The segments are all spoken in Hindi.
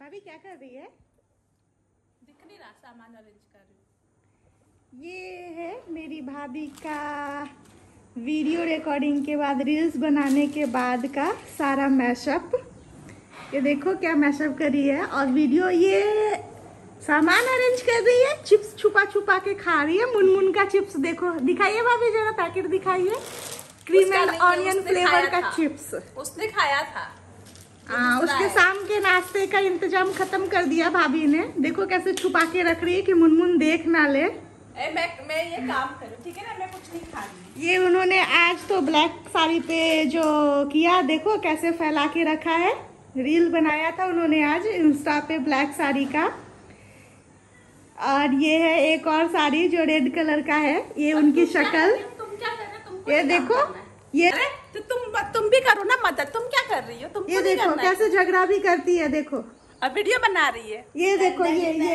भाभी क्या कर रही है? दिख नहीं रहा सामान अरेंज कर रही ये है मेरी भाभी का वीडियो रिकॉर्डिंग के बाद रील्स बनाने के बाद का सारा मैशअप ये देखो क्या मैशअप करी है। और वीडियो ये सामान अरेंज कर रही है चिप्स छुपा छुपा के खा रही है। मुनमुन का चिप्स देखो। दिखाइए भाभी जरा पैकेट दिखाइए। क्रीम एंड ऑनियन फ्लेवर का चिप्स उसने खाया था। हाँ दूसरा उसके शाम के नाश्ते का इंतज़ाम खत्म कर दिया भाभी ने। देखो कैसे छुपा के रख रही है कि मुनमुन देख ना ले। ए, मैं मैं ये काम करूँ ठीक है ना? मैं कुछ नहीं खा रही। ये उन्होंने आज तो ब्लैक साड़ी पे जो किया देखो कैसे फैला के रखा है। रील बनाया था उन्होंने आज इंस्टा पे ब्लैक साड़ी का। और ये है एक और साड़ी जो रेड कलर का है ये उनकी शक्ल। ये देखो ये तो तुम तुम भी करो ना मदद। तुम क्या कर रही हो? तुमको ये देखो करना है। कैसे झगड़ा भी करती है देखो। अब वीडियो बना रही है। ये देखो ये ये।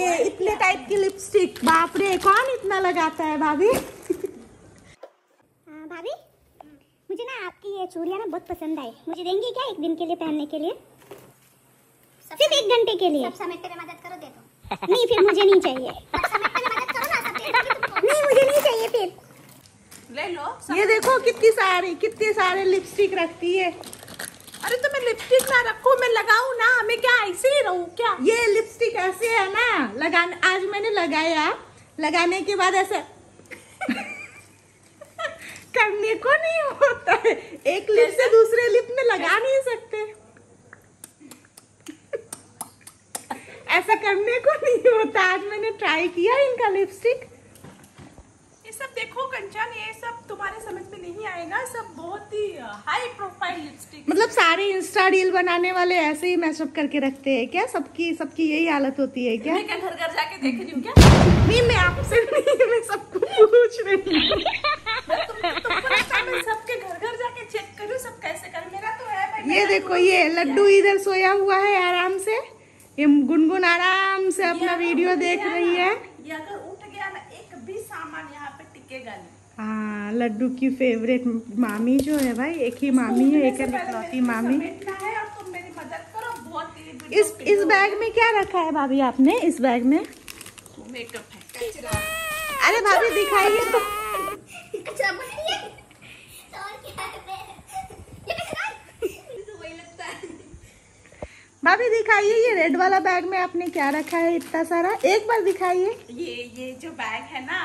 ये इतने टाइप की लिपस्टिक बाप रे कौन इतना लगाता है भाभी? हाँ, भाभी? मुझे ना आपकी ये चूड़ियाँ ना बहुत पसंद आई। मुझे देंगी क्या एक दिन के लिए पहनने के लिए? सिर्फ़ एक घंटे के लिए। सब समेटने में मदद करो दे दो नहीं फिर मुझे नहीं चाहिए समेटने में मदद करो ना सब दे दूँगी तुमको नहीं मुझे नहीं चाहिए फिर ले ये देखो कितनी सारी कितने सारे लिपस्टिक रखती है। अरे तो मैं लिपस्टिक ना रखूँ मैं लगाऊँ ना मैं क्या ऐसे ही रहूँ क्या? ये लिपस्टिक ऐसे है ना लगाने आज मैंने लगाया लगाने के बाद ऐसे करने को नहीं होता है। एक लिप से दूसरे लिप में लगा नहीं सकते। ऐसा करने को नहीं होता। आज मैंने ट्राई किया इनका लिपस्टिक देखो कंचन ये सब तुम्हारे समझ में नहीं आएगा सब बहुत ही हाई प्रोफ़ाइल लिपस्टिक मतलब सारे इंस्टा रील बनाने वाले ऐसे ही मैशअप करके रखते हैं क्या? सबकी सबकी यही हालत होती है क्या? मैं क्या घर घर जाके देख रही हूँ क्या? नहीं मैं आपसे नहीं मैं सबको पूछ रही हूँ। मैं तुम- तुमको लगता मैं सबके घर घर जाके चेक करूँ सब कैसे कर मेरा तो है ये देखो तो- ये लड्डू इधर सोया हुआ है आराम से। ये गुनगुन आराम से अपना वीडियो देख रही है ये अगर उठ गया ना एक भी सामान यहाँ पे टिकेगा नहीं हाँ लड्डू की फेवरेट मामी जो है भाई एक ही मामी है एक है इकलौती मामी। है इस इस बैग में क्या रखा है भाभी आपने इस बैग में? मेकअप है अरे भाभी दिखाइए तो। तो भाभी दिखाइए ये रेड वाला बैग में आपने क्या रखा है इतना सारा? एक बार दिखाइए। ये ये जो बैग है ना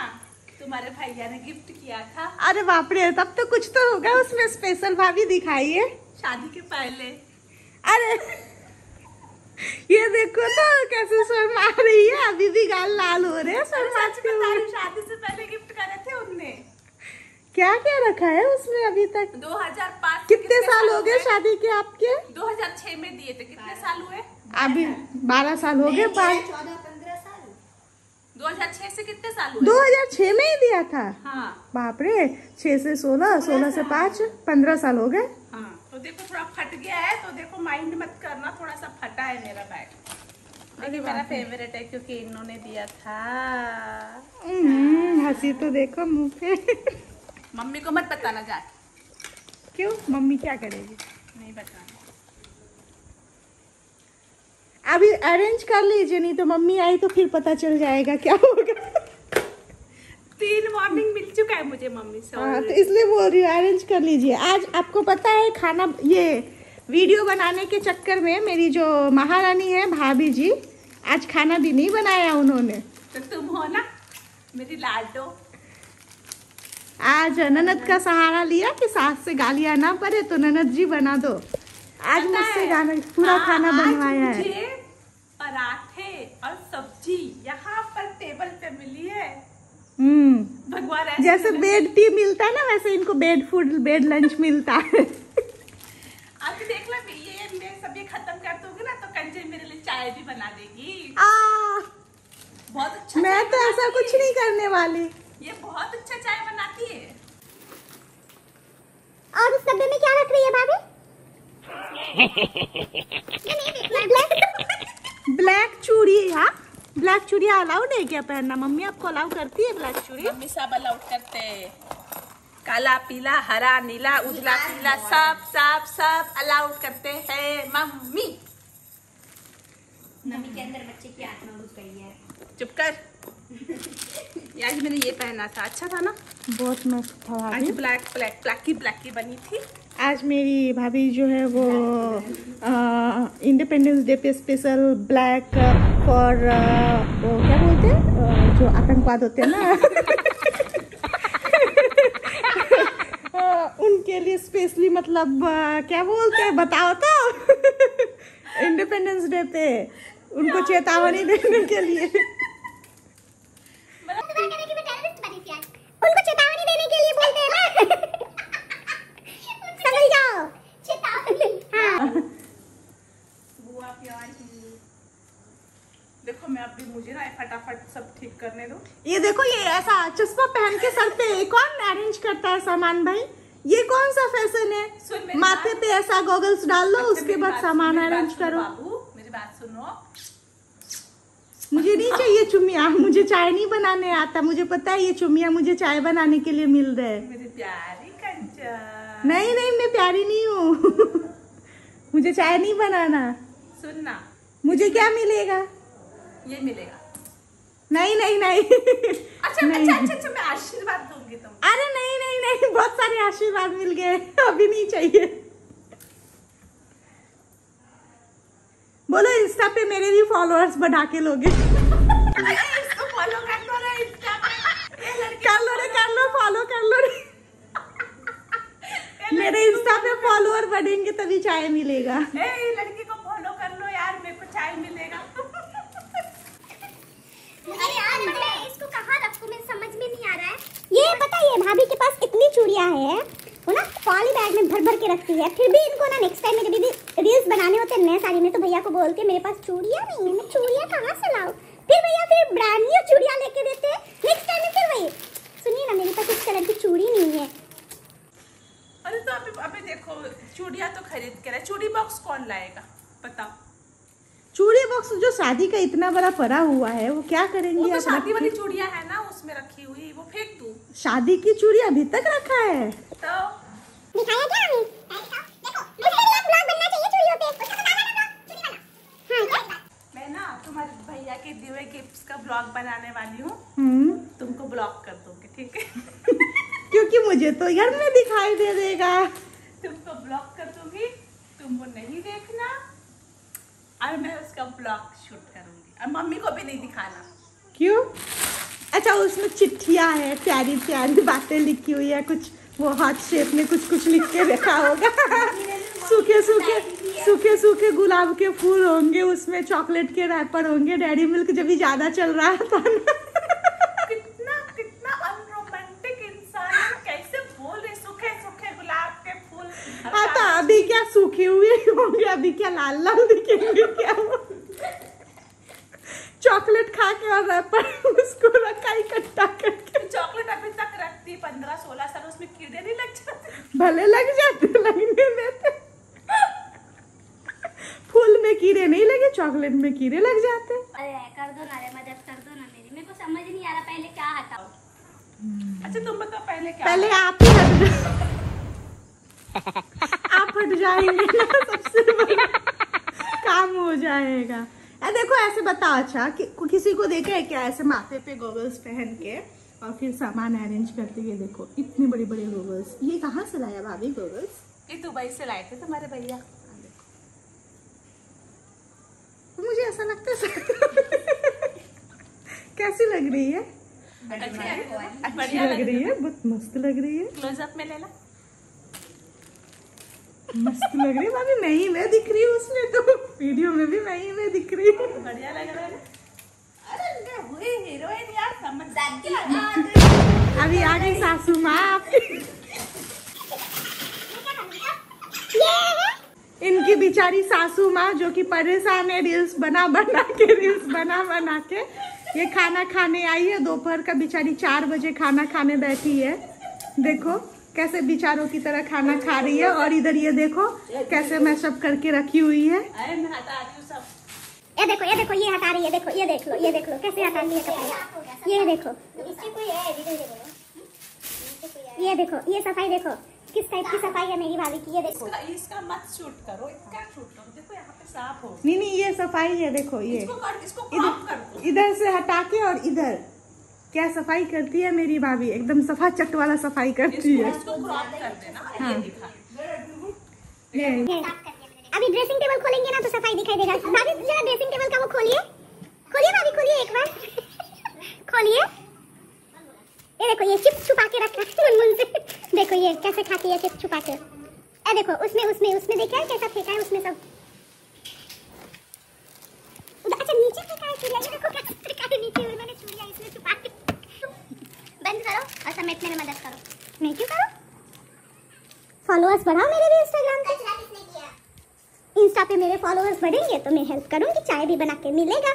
तुम्हारे भैया ने गिफ्ट किया था। अरे बाप रे तब तो कुछ तो होगा उसमें स्पेशल भाभी दिखाइए। शादी के पहले। अरे ये देखो तो कैसे शर्मा रही है अभी भी गाल लाल हो रहे हैं शर्मा हूँ, शादी से पहले गिफ्ट करे थे उनने। क्या क्या रखा है उसमें अभी तक? 2005 कितने साल हो गए शादी के आपके? 2006 में दिए थे कितने साल हुए? अभी बारह साल हो गए पाँच चौदह 2006 से कितने साल हुए? दो हज़ार छह में ही दिया था। हाँ। बाप रे छह से सोलह सोलह से पाँच पंद्रह साल हो गए। हाँ तो देखो थोड़ा फट गया है तो देखो माइंड मत करना थोड़ा सा फटा है मेरा बैग। लेकिन मेरा फेवरेट है क्योंकि इन्होंने दिया था। हम्म, हँसी तो देखो मुँह पे। मम्मी को मत बताना जाके। क्यों? मम्मी क्या करेगी? नहीं बताना। अभी अरेंज कर लीजिए नहीं तो मम्मी आई तो फिर पता चल जाएगा क्या होगा। तीन वार्निंग मिल चुका है मुझे मम्मी से हाँ तो इसलिए बोल रही हूँ अरेंज कर लीजिए। आज आपको पता है खाना ये वीडियो बनाने के चक्कर में मेरी जो महारानी है भाभी जी आज खाना भी नहीं बनाया उन्होंने। तो तुम हो ना मेरी लाडो। आज ननद का सहारा लिया कि सास से गालियाँ ना पड़े तो ननद जी बना दो। आज मुझसे है? गाना पूरा हाँ, खाना बनवाया है। पराठे और सब्ज़ी यहाँ पर टेबल पे मिली है। हम्म। भगवान जैसे बेड टी मिलता है ना वैसे इनको बेड फ़ूड बेड लंच मिलता है। अभी देख लो ये मैं सब ये खत्म कर दूँगी ना तो कंचे मेरे लिए चाय भी बना देगी। आ, बहुत अच्छा मैं तो ऐसा कुछ नहीं करने वाली। ये बहुत अच्छा चाय बनाती है। और उस डब्बे में क्या रख रही है भाभी? ब्लैक चूड़ी हाँ? ब्लैक चूड़ी अलाउड है क्या पहनना। मम्मी आपको अलाउ करती है ब्लैक चूड़ी मम्मी सब अलाउड करते हैं। काला पीला हरा नीला उजला पीला सब सब सब अलाउड करते हैं मम्मी। मम्मी के अंदर बच्चे की आत्मा घुस गई है। चुप कर। यार मैंने ये पहना था। अच्छा था ना? बहुत मस्त था। आज ब्लैक ब्लैक ब्लैक की ब्लैक की बनी थी। आज मेरी भाभी जो है वो इंडिपेंडेंस डे पे स्पेशल ब्लैक फॉर वो क्या बोलते हैं? जो आतंकवाद होते हैं ना। उनके लिए स्पेशली मतलब क्या बोलते हैं? बताओ तो। इंडिपेंडेंस डे पे उनको चेतावनी देने के लिए सुधार करने की भी टेररिस्ट बनी थी आज उनको चेतावनी देने के लिए बोलते हैं ना समझ जाओ चेतावनी हाँ बुआ प्यार की मैं अभी मुझे ना फटाफट सब ठीक करने दो। ये देखो ये ऐसा चश्मा पहन के सर पे कौन अरेंज करता है सामान भाई। ये कौन सा फ़ैशन है? माथे पे ऐसा गॉगल्स डाल लो अच्छा, उसके बाद सामान अरेंज करो। मेरी बात सुनो। मुझे नहीं चाहिए चुमिया मुझे चाय नहीं बनाने आता। मुझे पता है ये चुमिया मुझे चाय बनाने के लिए मिल रहे हैं। नहीं नहीं मैं प्यारी नहीं हूँ। मुझे चाय नहीं बनाना। सुनना। मुझे क्या मिलेगा? ये मिलेगा। नहीं नहीं नहीं। अच्छा नहीं। अच्छा अच्छा अच्छा मैं आशीर्वाद दूँगी तुम अरे नहीं नहीं नहीं बहुत सारे आशीर्वाद मिल गए अभी नहीं चाहिए। बोलो इंस्टा पे मेरे भी फॉलोअर्स बढ़ा के लोगे। कर लो रे कर लो फॉलो कर लो रे। मेरे इंस्टा पे फॉलोअर बढ़ेंगे तभी चाय मिलेगा। ए, लड़की अरे यार मैं इसको कहाँ रखूँ? मैं समझ में नहीं आ रहा है। ये पता भाभी के पास इतनी चूड़ियाँ हैं वो ना पॉली बैग में भर भर के रखती है। फिर भी इनको ना नेक्स्ट टाइम जब भी रील्स बनाने होते हैं नए साड़ी में तो भैया को बोलते हैं मेरे पास चूड़ियाँ नहीं है मैं चूड़ियाँ कहाँ से लाऊं? फिर भैया फिर ब्रांड न्यू चूड़ियाँ लेके देते हैं। नेक्स्ट टाइम में फिर वही। सुनिए ना मेरे पास इस कलर की चूड़ी नहीं है। अरे तो अभी अभी देखो चूड़िया तो खरीद के रहे। चूड़ी बॉक्स कौन लाएगा? बताओ। चूड़ी बॉक्स जो शादी का इतना बड़ा पड़ा हुआ है वो क्या वो करेंगे तो शादी वाली? चूड़िया है ना उसमें रखी हुई वो फेंक दू। शादी की चूड़ी अभी तक रखा है? तो दिखाया क्या हमें देखो मुझे भी एक ब्लॉग बनना चाहिए चूड़ियों पे। उसका बताना ना चूड़ी वाला हाँ। क्या मैं ना तुम्हारे भैया के दिए हुए गिफ्ट्स का ब्लॉग बनाने वाली हूँ। हम्म। तुमको ब्लॉक कर दूँगी ठीक है? क्योंकि मुझे तो घर में दिखाई दे देगा। तुमको ब्लॉक कर दूँगी तुम वो नहीं देखना। और मैं उसका ब्लॉग शूट करूँगी। और मम्मी को भी नहीं दिखाना। क्यों? अच्छा उसमें चिट्ठियाँ है, प्यारी प्यारी बातें लिखी हुई है, कुछ वो हाथ शेप में कुछ कुछ लिख के रखा होगा। सूखे सूखे सूखे सूखे गुलाब के फूल होंगे, उसमें चॉकलेट के रैपर होंगे डैडी मिल्क जब ज़्यादा चल रहा था ना कितना कितना अनरोमांटिक इंसान है कैसे बोल रहे सूखे सूखे गुलाब के फूल और हाँ तो अभी क्या सूखे हुए होंगे अभी क्या लाल लाल दिखेंगे क्या? चॉकलेट खा के और रैपर उसको रखा इकट्ठा करके। चॉकलेट अभी तक रखती पंद्रह सोलह साल उसमें कीड़े नहीं लग जाते। भले लग जाते लगने देते फूल में कीड़े नहीं लगे चॉकलेट में कीड़े लग जाते। अरे कर दो ना रे मदद कर दो ना मेरी। मेरे को समझ नहीं आ रहा पहले क्या हटाओ। अच्छा तुम बताओ पहले क्या पहले आप ही हट हट जाएँगे ना सबसे बड़ा काम हो जाएगा। अरे देखो ऐसे बताओ अच्छा कि किसी को देखा है क्या ऐसे माथे पे गोगल्स पहन के और फिर सामान अरेंज करते हुए देखो इतने बड़े बड़े गोगल्स ये कहाँ से लाया भाभी गोगल्स ये दुबई से लाए थे तुम्हारे भैया। तो मुझे ऐसा लगता है कैसी लग रही है? अच्छी लग रही है बहुत मस्त लग रही है। क्लोजअप में ले ला। मस्त लग रही है। भाभी मैं ही मैं दिख रही हूँ उसमें तो। वीडियो में भी मैं ही मैं दिख रही हूँ। बढ़िया लग रहा है। ना? अरे मैं हुई हीरोइन यार समझ अभी आ गई सासू माँ। इनकी बेचारी सासू माँ जो कि परेशान है रील्स बना बना के रील्स बना बना के। ये खाना खाने आई है दोपहर का बेचारी चार बजे खाना खाने बैठी है। देखो। कैसे बिचारों की तरह खाना खा रही है और इधर ये देखो कैसे मैं सब करके रखी हुई है। हूँ ये देखो ये देखो ये हटा रही है देखो ये देख लो ये देख लो कैसे हटा रही है कपड़ा। ये देखो। है ये देखो ये सफ़ाई देखो किस टाइप की सफ़ाई है मेरी भाभी की ये देखो। इसका इसका मत शूट करो इसका शूट करो। देखो यहाँ पे साफ़ हो नहीं नहीं ये सफ़ाई है देखो ये। इसको कर इसको कर दो। इधर से हटा के और इधर। क्या सफ़ाई करती है मेरी भाभी? एकदम सफ़ा चट वाला सफ़ाई करती है। इसको क्रॉप कर देना। हाँ। ये दिखा। ये। ये अभी ड्रेसिंग टेबल खोलेंगे ना तो सफ़ाई दिखाई देगा। भाभी जरा ड्रेसिंग टेबल का वो खोलिए। खोलिए भाभी खोलिए एक बार। खोलिए। ये देखो ये चिप्स छुपा के रखा है मुनमुन से देखो ये कैसे खाती है चिप्स छुपा के। ए देखो उसमें उसमें उसमें देखा है कैसा फेंका है उसमें सब? उधर अच्छा नीचे फेंका है चूड़िया। ये देखो कैसे फेंका है नीचे? मैंने चूड़िया इसमें छुपा के करो और समेटने में मदद करो। मैं क्यों करो? फॉलोअर्स बढ़ाओ मेरे भी इंस्टाग्राम पे। इंस्टा पे मेरे फॉलोअर्स बढ़ेंगे तो मैं हेल्प करूँगी चाय भी बना के मिलेगा।